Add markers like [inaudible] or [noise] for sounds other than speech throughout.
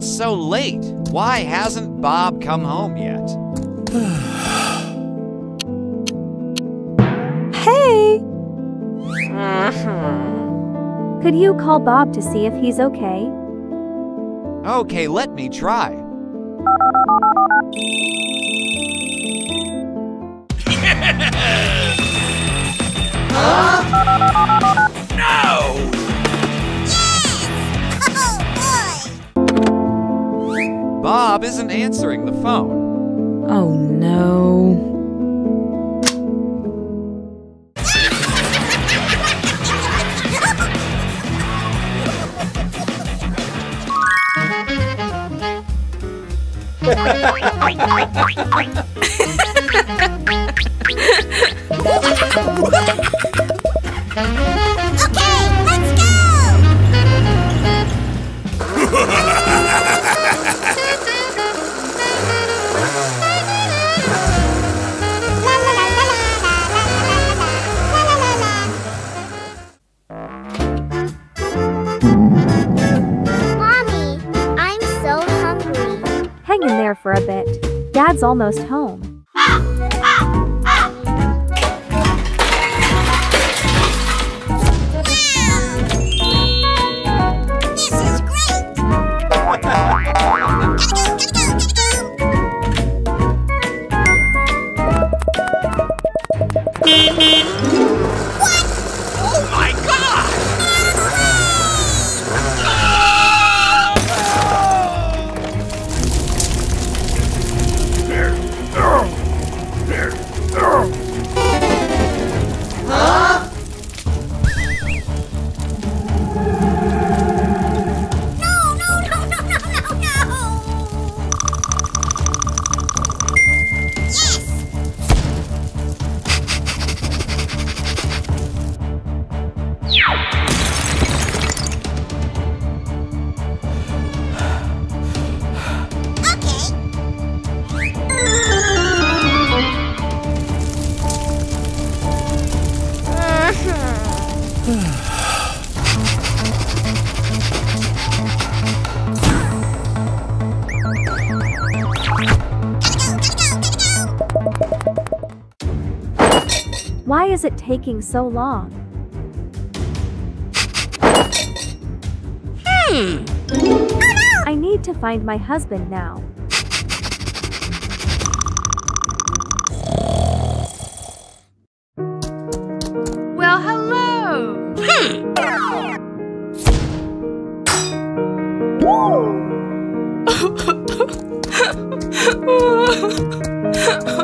It's so late. Why hasn't Bob come home yet? Hey! Mm-hmm. Could you call Bob to see if he's okay? Okay, let me try. No! [laughs] Bob isn't answering the phone. Oh no. Okay, let's go! [laughs] Hang in there for a bit. Dad's almost home. Is it taking so long? Hmm. I need to find my husband now. Well, hello. Oh [laughs]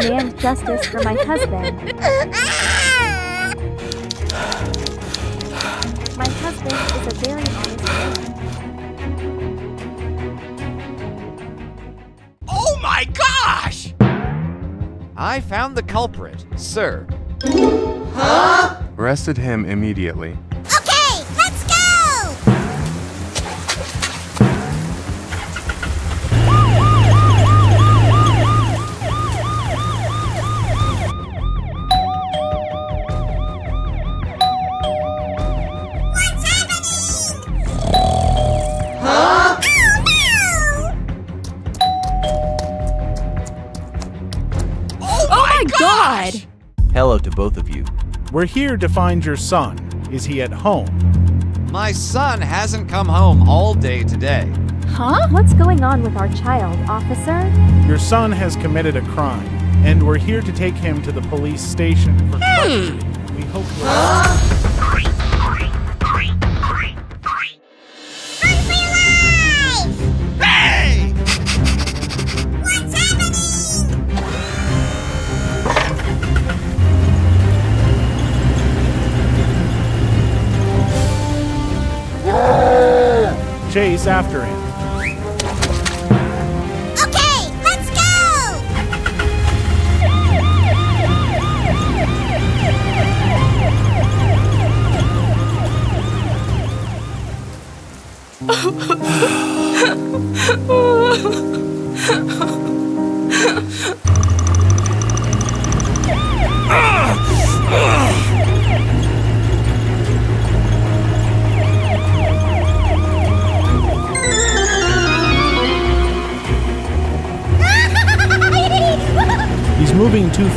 demand justice for my husband. My husband is a very honest man. Oh my gosh! I found the culprit, sir. Arrested him immediately. Both of you. We're here to find your son. Is he at home? My son hasn't come home all day today. Huh? What's going on with our child, officer? Your son has committed a crime, and we're here to take him to the police station for hmm. questioning. We hope chase after him. Okay, let's go! [laughs]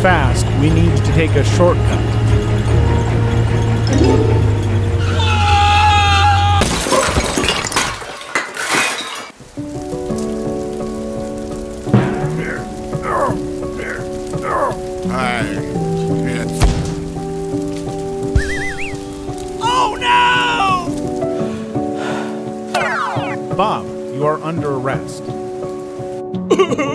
fast. We need to take a shortcut. Oh no! Bob, you are under arrest. [laughs]